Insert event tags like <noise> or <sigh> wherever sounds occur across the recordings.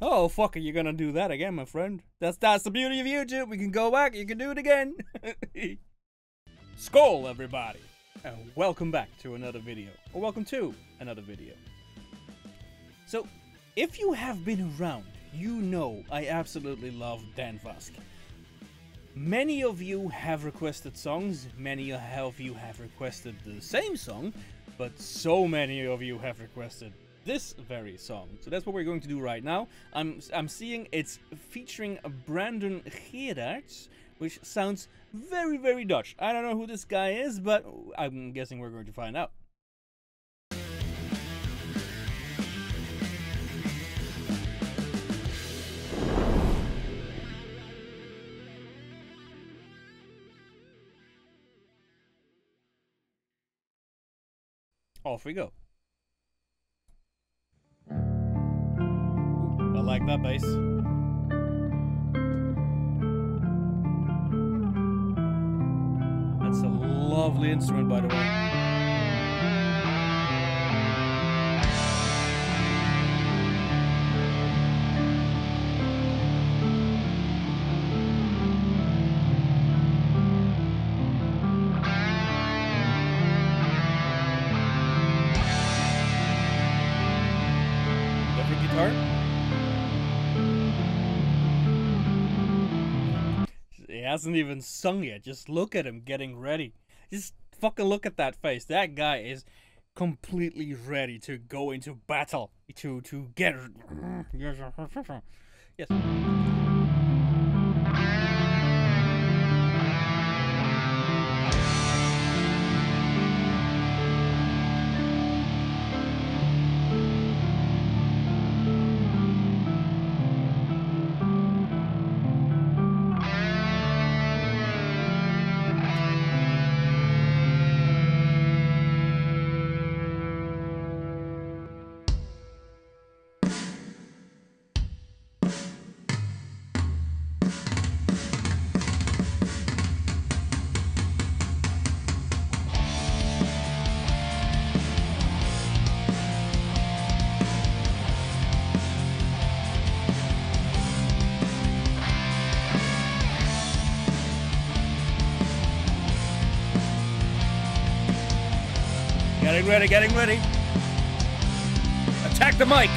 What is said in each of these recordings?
Oh fuck, are you gonna do that again, my friend? That's that's the beauty of YouTube. We can go back, you can do it again. <laughs> Skull, everybody, and welcome back to another video, or welcome to another video. So, if you have been around, you know I absolutely love Dan Vasc. Many of you have requested songs, many of you have requested the same song, but so many of you have requested this very song. So that's what we're going to do right now. I'm I'm seeing it's featuring Brandon Gerards, which sounds very very Dutch. I don't know who this guy is, but I'm guessing we're going to find out. Off we go. That bass. That's a lovely instrument, by the way. Hasn't even sung yet. Just look at him getting ready. Just fucking look at that face. That guy is completely ready to go into battle. To to get yes. Getting ready, getting ready. Attack the mic.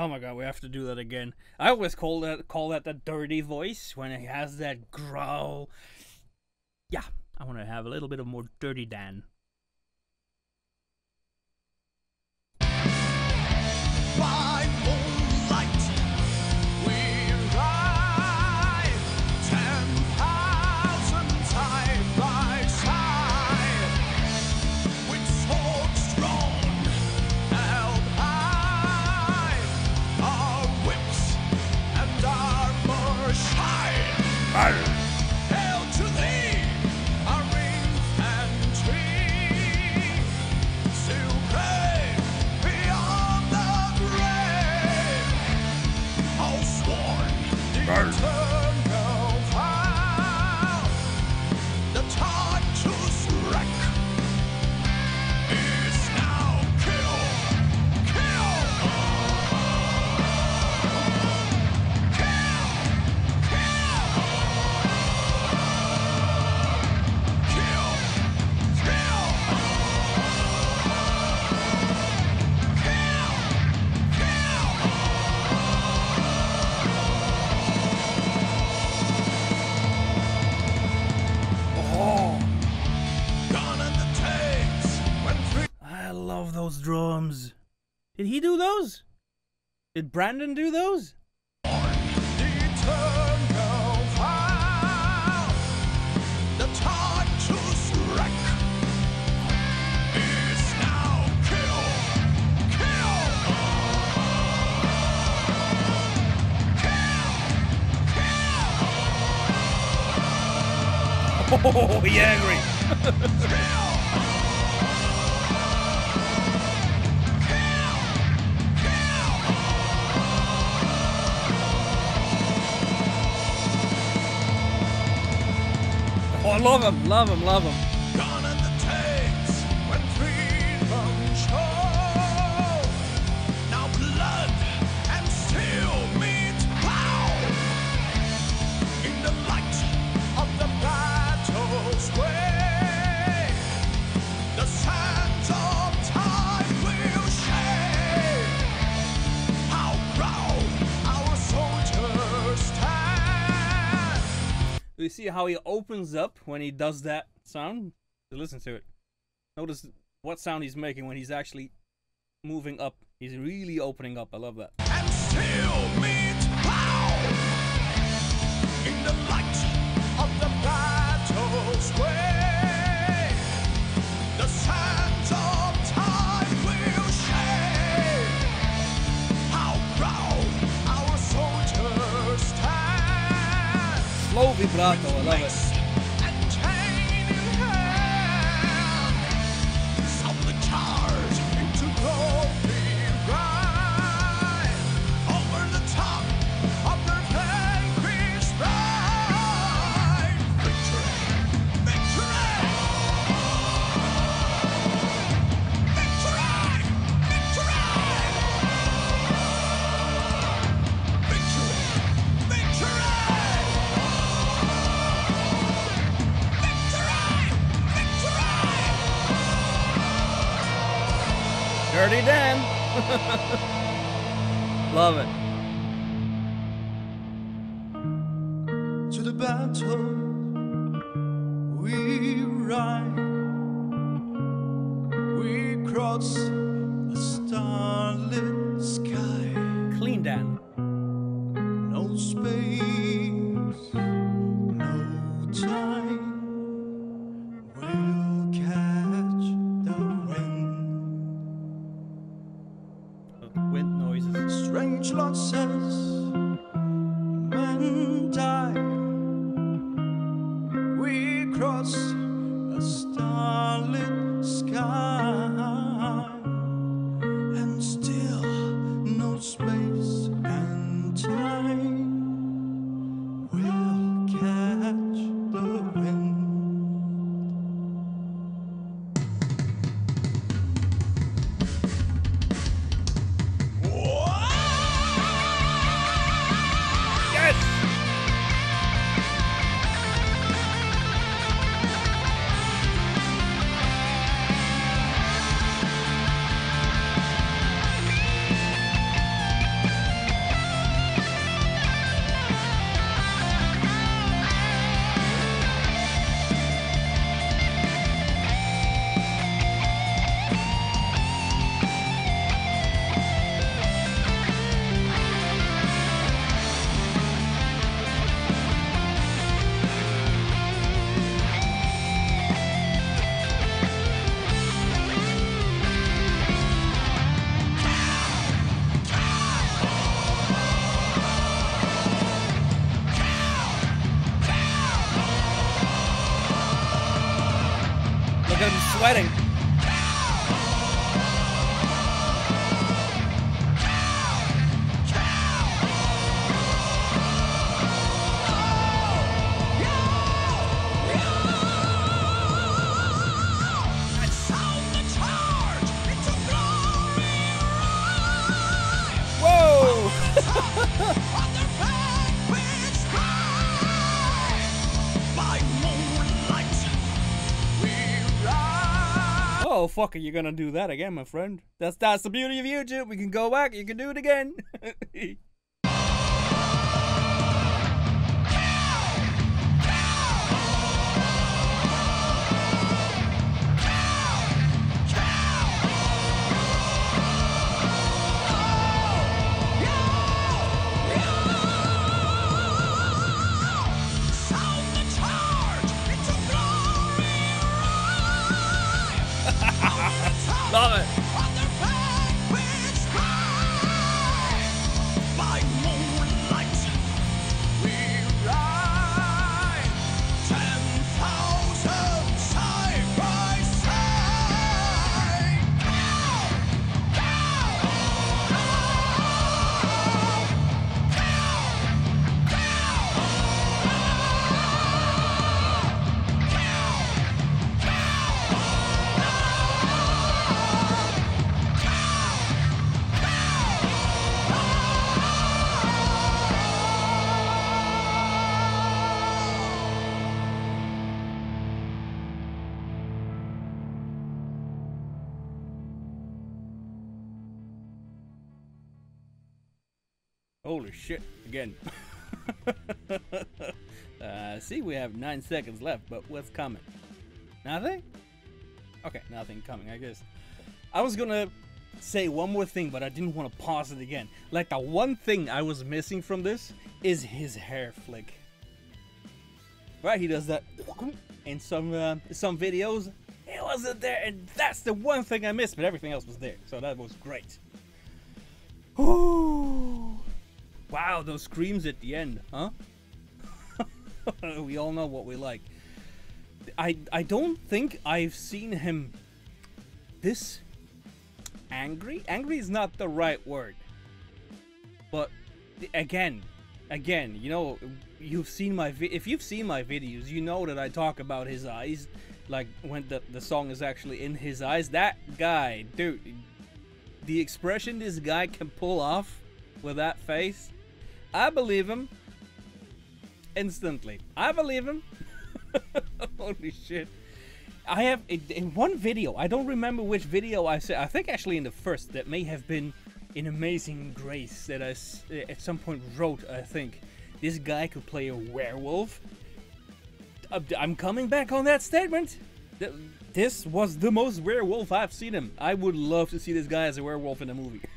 Oh my god, we have to do that again. I always call that call that the dirty voice when he has that growl. Yeah, I want to have a little bit of more dirty Dan. By Did he do those? Did Brandon do those? Oh, yeah, angry. <laughs> love him, love him, love him. We see how he opens up when he does that sound. So listen to it. Notice what sound he's making when he's actually moving up. He's really opening up. I love that. Square. vibrato, I love it. <laughs> Love it. To the battle. sweating. oh fuck, are you gonna do that again, my friend? That's that's the beauty of YouTube. We can go back. You can do it again. <laughs> Love it. Holy shit! Again. <laughs> uh, see, we have nine seconds left, but what's coming? Nothing. Okay, nothing coming. I guess. I was gonna say one more thing, but I didn't want to pause it again. Like the one thing I was missing from this is his hair flick. Right, he does that in some uh, some videos. It wasn't there, and that's the one thing I missed. But everything else was there, so that was great. Ooh. Wow, those screams at the end, huh? <laughs> we all know what we like. I I don't think I've seen him this angry. Angry is not the right word. But again, again, you know, you've seen my if you've seen my videos, you know that I talk about his eyes, like when the the song is actually in his eyes. That guy, dude, the expression this guy can pull off with that face, I believe him instantly. I believe him. <laughs> Holy shit. I have in one video. I don't remember which video I said. I think actually in the first that may have been in Amazing Grace that I eh, at some point wrote. I think this guy could play a werewolf. I'm coming back on that statement. This was the most werewolf I've seen him. I would love to see this guy as a werewolf in a movie. <laughs>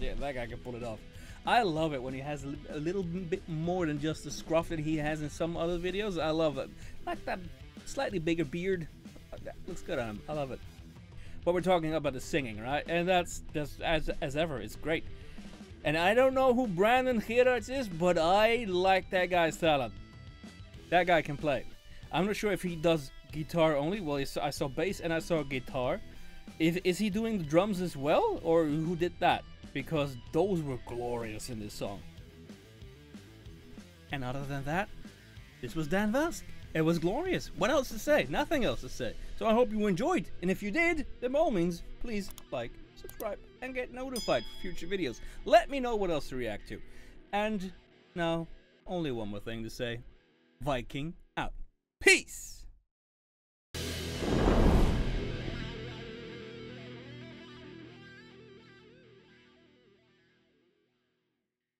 yeah, that guy can pull it off. I love it when he has a little bit more than just the scruff that he has in some other videos. I love it. Like that slightly bigger beard. That looks good on him. I love it. But we're talking about the singing, right? And that's that's as as ever, it's great. And I don't know who Brandon Gerards is, but I like that guy's talent. That guy can play. I'm not sure if he does guitar only. Well, I saw bass and I saw guitar. If is he doing the drums as well, or who did that? Because those were glorious in this song. And other than that, this was Dan. It was glorious. What else to say? Nothing else to say. So I hope you enjoyed. And if you did, then by all means, please like, subscribe, and get notified for future videos. Let me know what else to react to. And now, only one more thing to say. Viking out. Peace!